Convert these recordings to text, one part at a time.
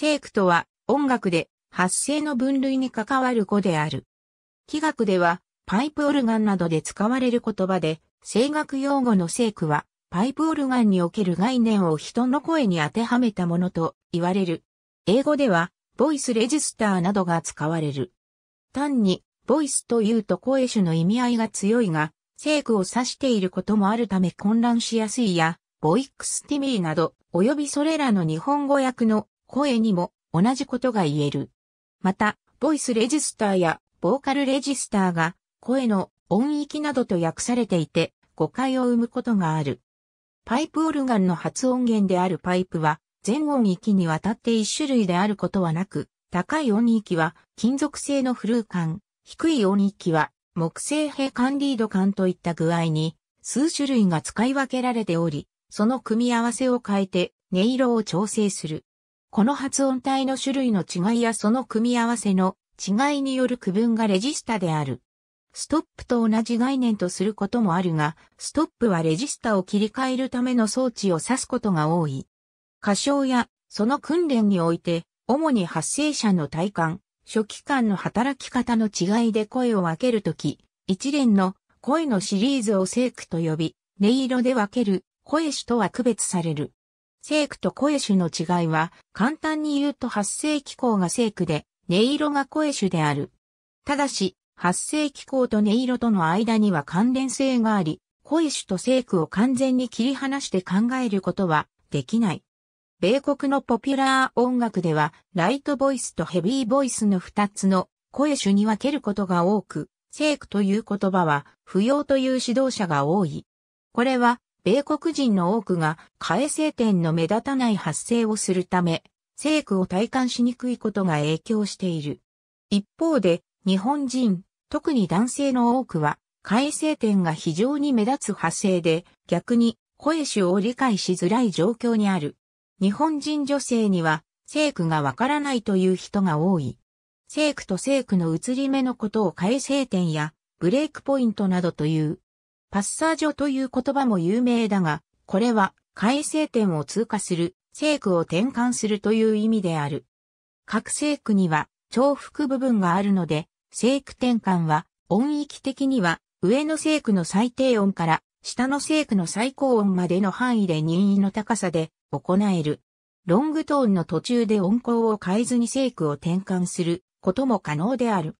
声区とは音楽で発声の分類に関わる語である。器楽ではパイプオルガンなどで使われる言葉で、声楽用語の声区はパイプオルガンにおける概念を人の声に当てはめたものと言われる。英語ではボイスレジスターなどが使われる。単にボイスというと声種の意味合いが強いが、声区を指していることもあるため混乱しやすいや、ボイックスティミーなど、及びそれらの日本語訳の声にも同じことが言える。また、ボイスレジスターやボーカルレジスターが声の音域などと訳されていて誤解を生むことがある。パイプオルガンの発音源であるパイプは全音域にわたって一種類であることはなく、高い音域は金属製のフルー管、低い音域は木製平管リード管といった具合に数種類が使い分けられており、その組み合わせを変えて音色を調整する。この発音体の種類の違いやその組み合わせの違いによる区分がレジスタである。ストップと同じ概念とすることもあるが、ストップはレジスタを切り替えるための装置を指すことが多い。歌唱やその訓練において、主に発声者の体感、初期間の働き方の違いで声を分けるとき、一連の声のシリーズを聖句と呼び、音色で分ける声種とは区別される。聖句と声種の違いは、簡単に言うと発声機構が聖句で、音色が声種である。ただし、発声機構と音色との間には関連性があり、声種と聖句を完全に切り離して考えることはできない。米国のポピュラー音楽では、ライトボイスとヘビーボイスの二つの声種に分けることが多く、聖句という言葉は不要という指導者が多い。これは米国人の多くが替え声点の目立たない発声をするため、聖句を体感しにくいことが影響している。一方で、日本人、特に男性の多くは、替え声点が非常に目立つ発声で、逆に声種を理解しづらい状況にある。日本人女性には、聖句がわからないという人が多い。聖句と聖句の移り目のことを替え声点や、ブレイクポイントなどという。パッサージョという言葉も有名だが、これは改正点を通過する、聖句を転換するという意味である。各聖句には重複部分があるので、聖句転換は音域的には上の聖句の最低音から下の聖句の最高音までの範囲で任意の高さで行える。ロングトーンの途中で音高を変えずに聖句を転換することも可能である。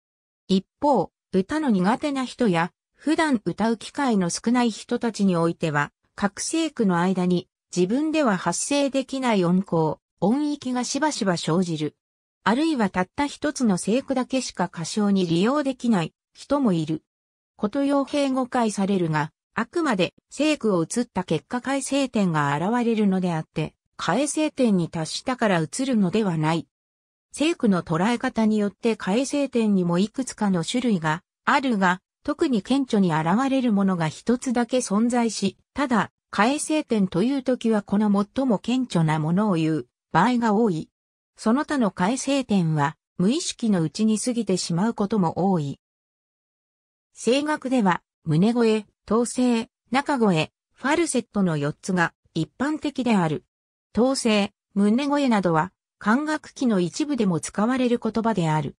一方、歌の苦手な人や普段歌う機会の少ない人たちにおいては、各声句の間に自分では発声できない音高、音域がしばしば生じる。あるいはたった一つの声句だけしか歌唱に利用できない人もいる。こと用併誤解されるが、あくまで声句を移った結果改正点が現れるのであって、改正点に達したから移るのではない。声句の捉え方によって改正点にもいくつかの種類があるが、特に顕著に現れるものが一つだけ存在し、ただ、改正点という時はこの最も顕著なものを言う場合が多い。その他の改正点は無意識のうちに過ぎてしまうことも多い。声楽では胸声、統制、中声、ファルセットの4つが一般的である。統制、胸声などは管楽器の一部でも使われる言葉である。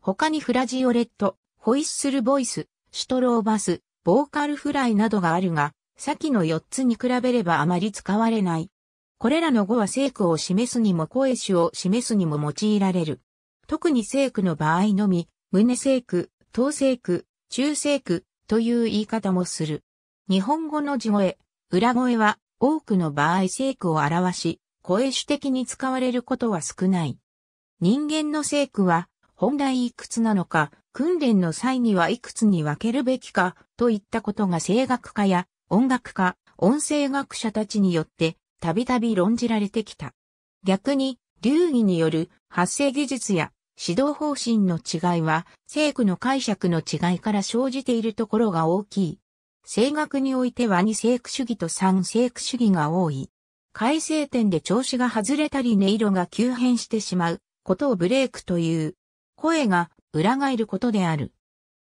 他にフラジオレット、ホイッスルボイス、シュトローバス、ボーカルフライなどがあるが、先の4つに比べればあまり使われない。これらの語は聖句を示すにも声種を示すにも用いられる。特に聖句の場合のみ、胸聖句、頭聖句、中聖句という言い方もする。日本語の地声、裏声は多くの場合聖句を表し、声種的に使われることは少ない。人間の聖句は本来いくつなのか、訓練の際にはいくつに分けるべきか、といったことが声楽家や音楽家、音声学者たちによってたびたび論じられてきた。逆に、流儀による発声技術や指導方針の違いは、聖句の解釈の違いから生じているところが大きい。声楽においては二聖句主義と三聖句主義が多い。改正点で調子が外れたり音色が急変してしまうことをブレークという。声が裏返ることである。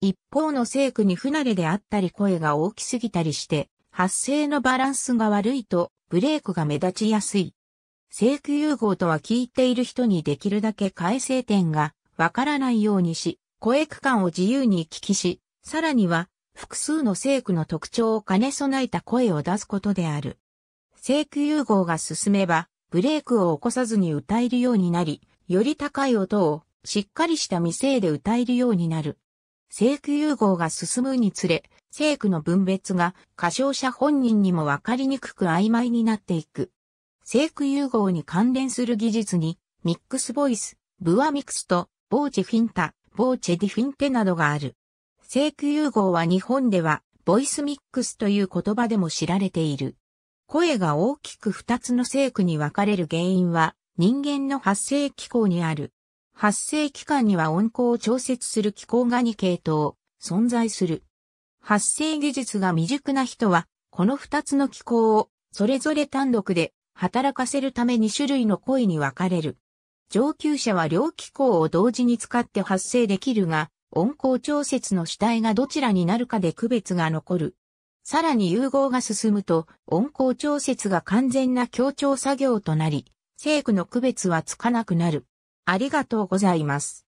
一方の聖句に不慣れであったり声が大きすぎたりして、発声のバランスが悪いとブレークが目立ちやすい。正区融合とは聞いている人にできるだけ改正点がわからないようにし、声区間を自由に聞きし、さらには複数の正区の特徴を兼ね備えた声を出すことである。正区融合が進めば、ブレークを起こさずに歌えるようになり、より高い音をしっかりした未声で歌えるようになる。正区融合が進むにつれ、正区の分別が歌唱者本人にもわかりにくく曖昧になっていく。正区融合に関連する技術に、ミックスボイス、ブアミクスと、ボーチェフィンタ、ボーチェディフィンテなどがある。正区融合は日本では、ボイスミックスという言葉でも知られている。声が大きく二つの正区に分かれる原因は、人間の発声機構にある。発声器官には音高を調節する機構が2系統、存在する。発声技術が未熟な人は、この二つの機構を、それぞれ単独で、働かせるため2種類の声に分かれる。上級者は両機構を同時に使って発声できるが、音高調節の主体がどちらになるかで区別が残る。さらに融合が進むと、音高調節が完全な強調作業となり、正区の区別はつかなくなる。ありがとうございます。